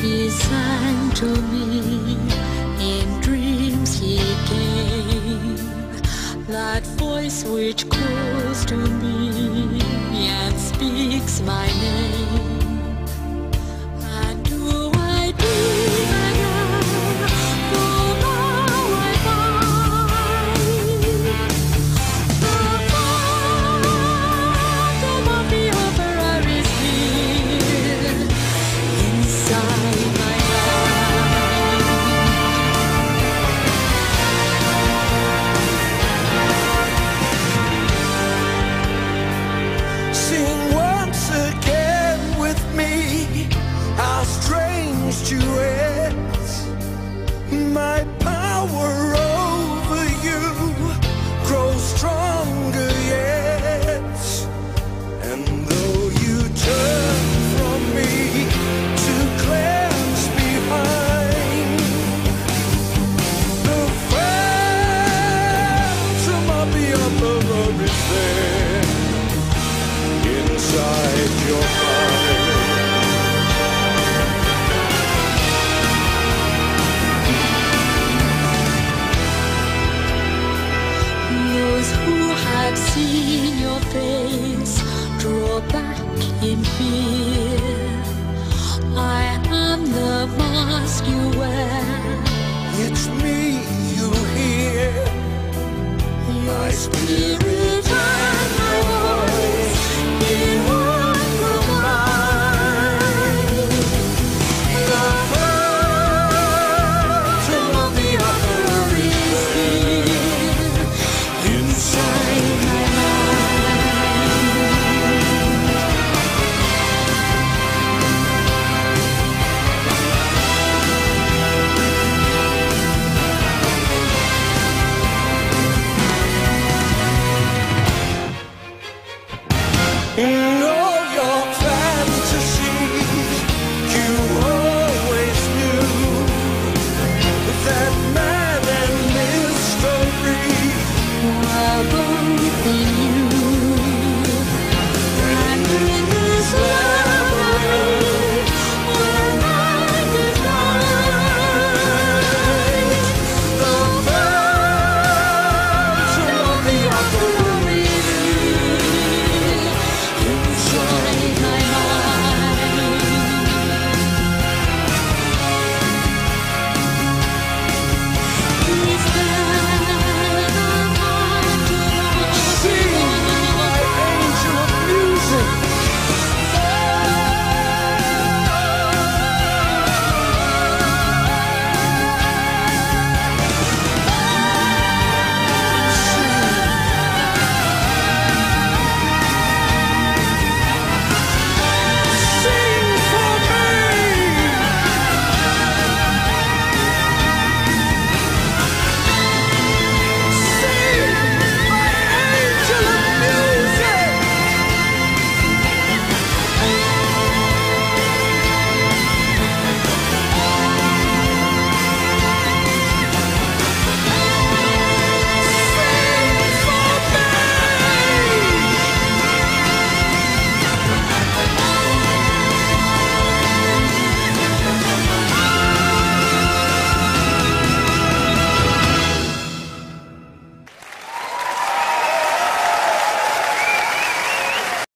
he sang to me in dreams he came that voice which calls to me and speaks my name. Those who have seen your face draw back in fear. I am the mask you wear. It's me you hear. Your spirit. No.